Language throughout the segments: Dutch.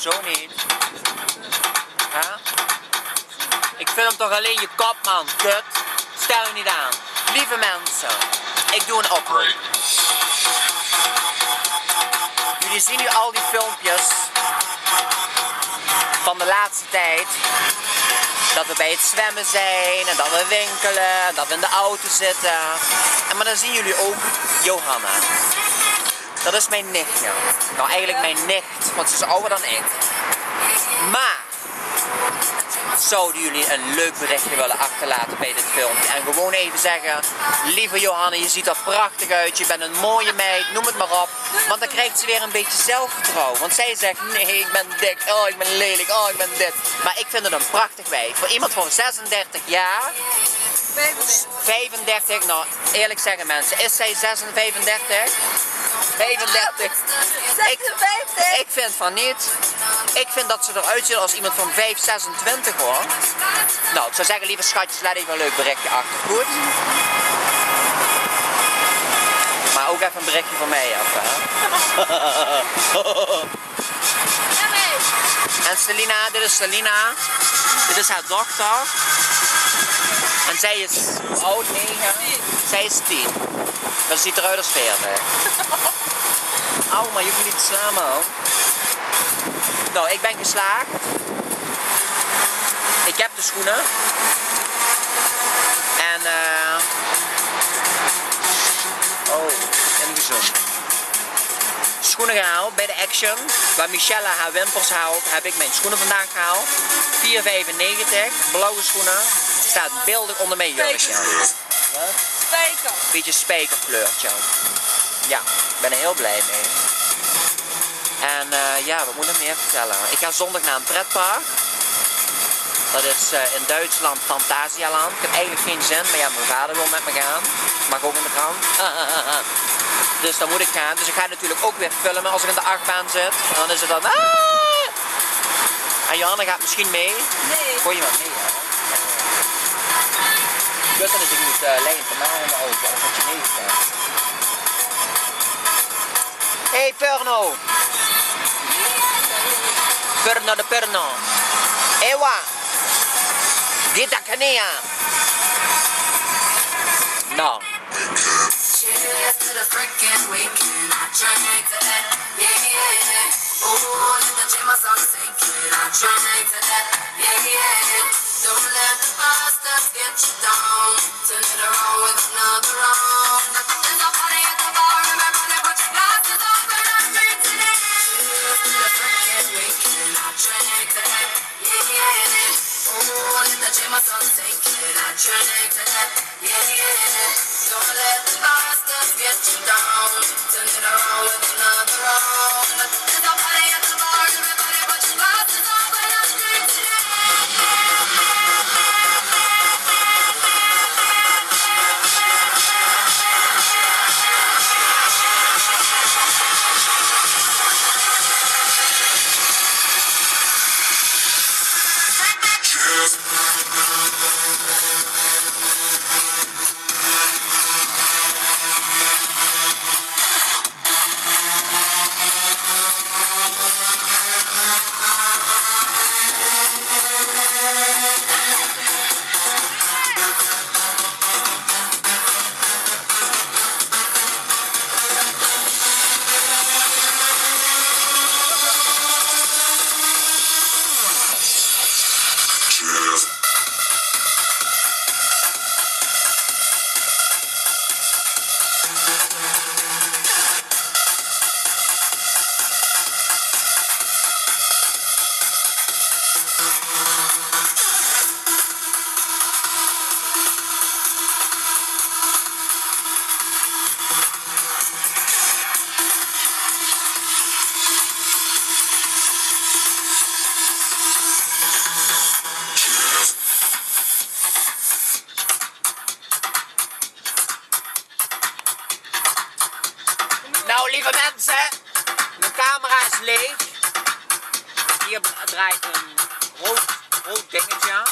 Zo niet. Ik film toch alleen je kop, man. Kut. Stel je niet aan. Lieve mensen, ik doe een oproep. Jullie zien nu al die filmpjes van de laatste tijd. Dat we bij het zwemmen zijn en dat we winkelen, en dat we in de auto zitten. En maar dan zien jullie ook Johanna. Dat is mijn nichtje. Nou, eigenlijk mijn nicht, want ze is ouder dan ik. Maar zouden jullie een leuk berichtje willen achterlaten bij dit filmpje. En gewoon even zeggen, lieve Johanna, je ziet er prachtig uit, je bent een mooie meid, noem het maar op. Want dan krijgt ze weer een beetje zelfvertrouwen. Want zij zegt, nee, ik ben dik, oh, ik ben lelijk, oh, ik ben dit. Maar ik vind het een prachtig wijf. Voor iemand van 36 jaar, 35, nou eerlijk zeggen mensen, is zij 36? 35. Ik, ik vind van niet. Ik vind dat ze eruit ziet als iemand van 5, 26 hoor. Nou, ik zou zeggen, lieve schatjes, laat even een leuk berichtje achter. Goed? Maar ook even een berichtje van mij af, hè? En Selina, dit is Selina. Dit is haar dochter. En zij is hoe oud? 9? Zij is 10. Dat ziet eruit als 40. Auw, maar je hoeft niet slaan, man. Nou, ik ben geslaagd. Ik heb de schoenen. En eh. oh, ingezoomd. Schoenen gehaald bij de Action. Waar Michelle haar wimpers haalt, heb ik mijn schoenen vandaag gehaald. 4,95. Blauwe schoenen. Staat beeldig onder mijn jurkje. Spijker. Beetje spijkerkleurtje. Ja, ik ben er heel blij mee. En eh, ja, wat moet ik meer vertellen? Ik ga zondag naar een pretpark. Dat is eh, in Duitsland Fantasialand. Ik heb eigenlijk geen zin, maar ja, mijn vader wil met me gaan. Mag ook in de krant. dus dan moet ik gaan. Dus ik ga natuurlijk ook weer filmen als ik in de achtbaan zit. En dan is het dan... "Ah!" En Johanna gaat misschien mee. Nee. Gooi je wat mee, hè? Kut is, ik moet uh, lijn van mij in de auto, anders had je meegestaan. Hey Perno! Perno de Perno! Ewa! Gita Kania! Nou, To the freaking weekend. I drank that, yeah, yeah. Oh, let the jam song sinking. I drank that, yeah, yeah. Don't let the bastards get you down. Turn it around with another round. There's a party at the bar. Everybody put your glasses up and I drink to that. Cheers to the freaking weekend. I drank that, yeah, yeah. Oh, let the jam song sinking. I drank that, yeah, yeah. Don't let the bastards get Lieve mensen, mijn camera is leeg. Hier draait een rood, dingetje.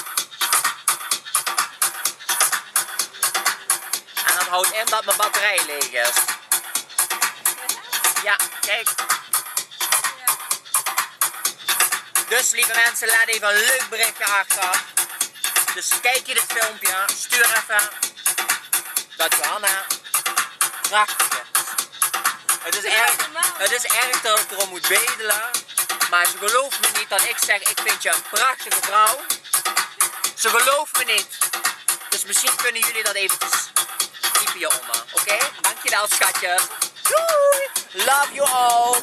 En dat houdt in dat mijn batterij leeg is. Ja, kijk. Dus lieve mensen, laat even een leuk berichtje achter. Dus kijk je dit filmpje, stuur even dat Johanna prachtig. Het is, erg, het is erg dat ik erom moet bedelen, maar ze gelooft me niet dat ik zeg ik vind je een prachtige vrouw. Ze gelooft me niet. Dus misschien kunnen jullie dat eventjes typen hieronder. Oké? Dankjewel schatje. Doei! Love you all.